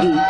Ooh.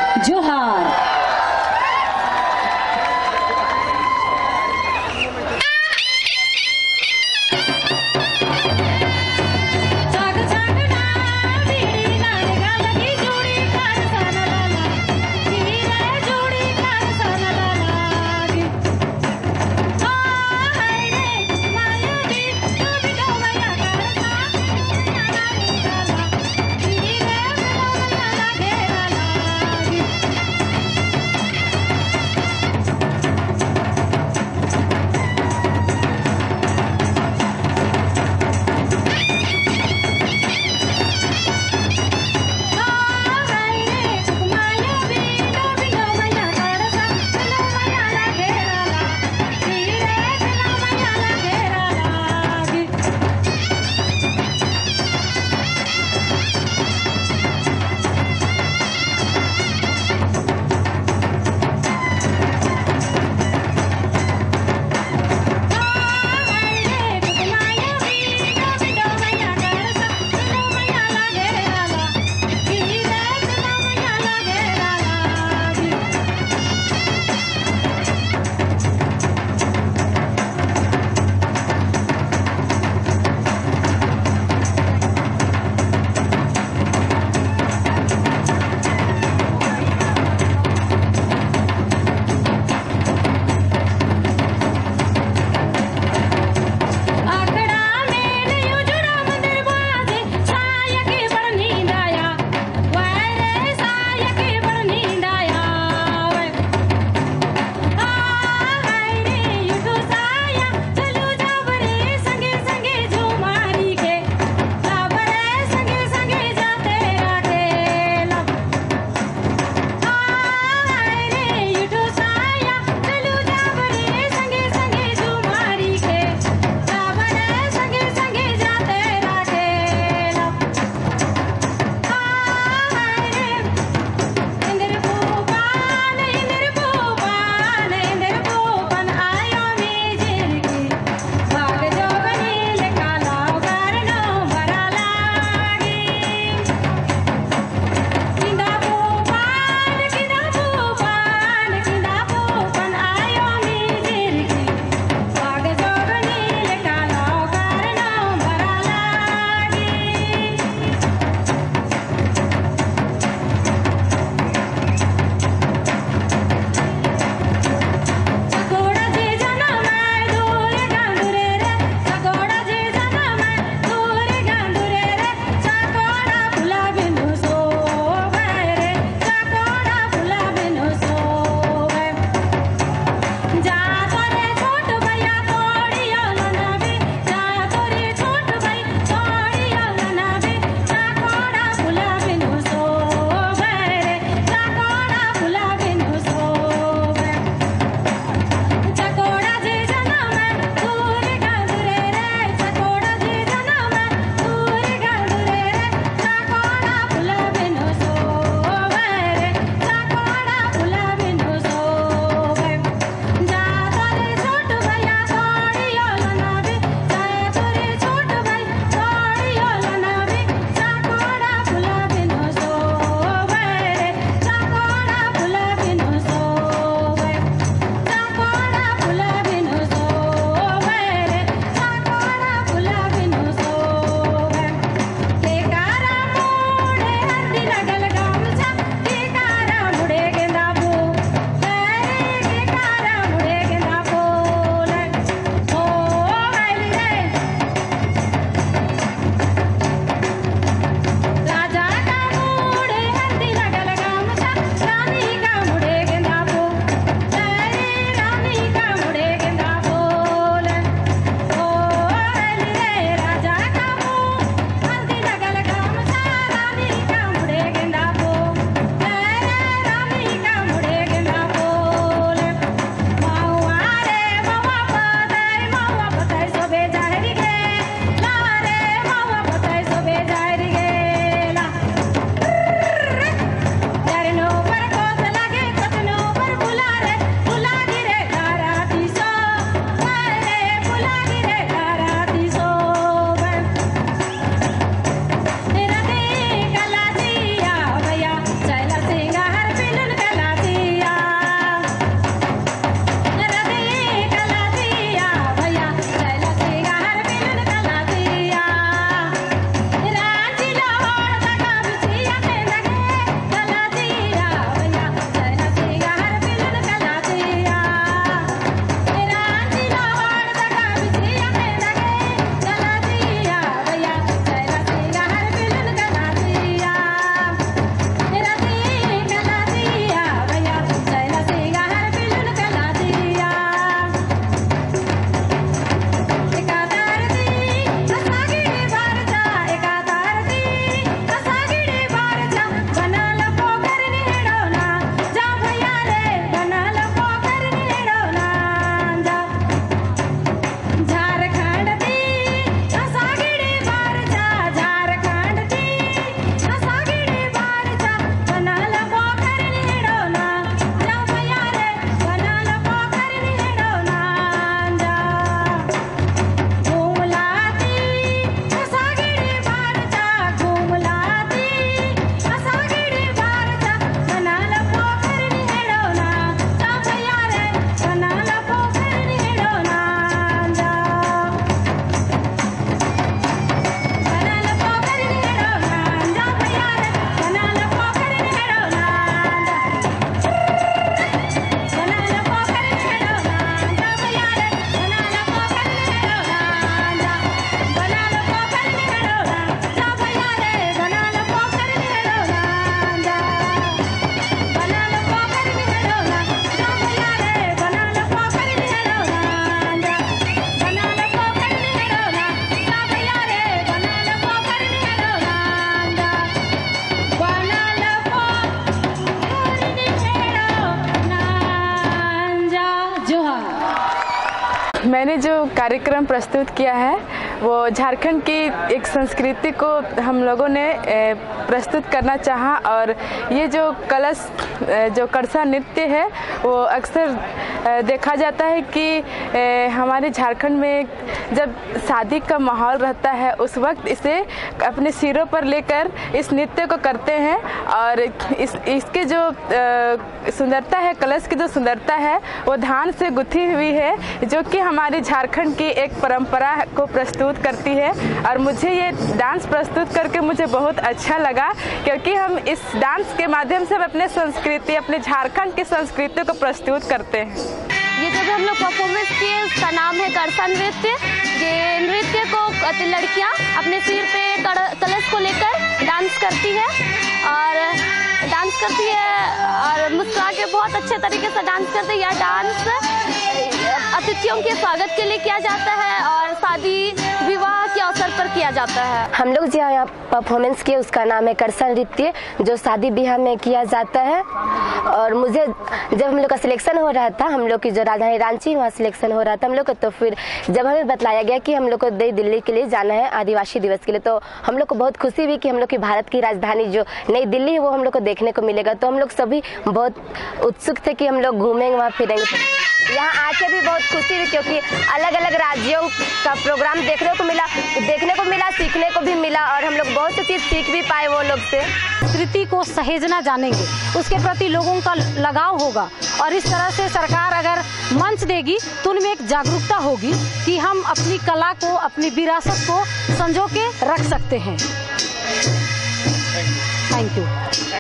मैंने जो कार्यक्रम प्रस्तुत किया है वो झारखंड की एक संस्कृति को हम लोगों ने प्रस्तुत करना चाहा और ये जो कलश जो कड़सा नृत्य है, वो अक्सर देखा जाता है कि हमारे झारखंड में जब शादी का माहौल रहता है, उस वक्त इसे अपने सिरों पर लेकर इस नृत्य को करते हैं और इस, इसके जो सुंदरता है, कलश की जो सुंदरता है, वो धान से गुथी हुई है, जो कि हमारे झारखंड की एक परंपरा को प्रस्तुत करती है और मुझे ये डांस प्रस्तुत करके मुझे बहुत अच्छा लगा, क्योंकि हम इस डांस के माध्यम से हम अपने संस्कृति, अपने झारखंड की संस्कृति को प्रस्तुत करते हैं। ये जो हम लोग परफॉर्मेंस किए, उसका नाम है करसा नृत्य। ये नृत्य को लड़कियाँ अपने सिर पे कलश को लेकर डांस करती है। और डांस करती है और मुस्कुरा के बहुत अच्छे तरीके से डांस करती है। यह डांस अतिथियों के स्वागत के लिए किया जाता है और शादी जाता है हम लोग जो यहाँ परफॉर्मेंस किए उसका नाम है करसन नृत्य जो शादी ब्याह में किया जाता है और मुझे जब हम लोग का सिलेक्शन हो रहा था हम लोग की जो राजधानी रांची वहाँ सिलेक्शन हो रहा था हम लोग को तो फिर जब हमें बतलाया गया कि हम लोग को दिल्ली के लिए जाना है आदिवासी दिवस के लिए तो हम लोग को बहुत खुशी हुई कि हम लोग की भारत की राजधानी जो नई दिल्ली है वो हम लोग को देखने को मिलेगा तो हम लोग सभी बहुत उत्सुक थे कि हम लोग घूमेंगे वहाँ फिरेंगे यहाँ आके भी बहुत खुशी हुई क्योंकि अलग अलग राज्यों का प्रोग्राम देखने को मिला, देखने को मिला, सीखने को भी मिला और हम लोग बहुत सी चीज़ सीख भी पाए वो लोग से। संस्कृति को सहेजना जानेंगे, उसके प्रति लोगों का लगाव होगा और इस तरह से सरकार अगर मंच देगी तो उनमें एक जागरूकता होगी कि हम अपनी कला को, अपनी विरासत को संजो के रख सकते हैं। Thank you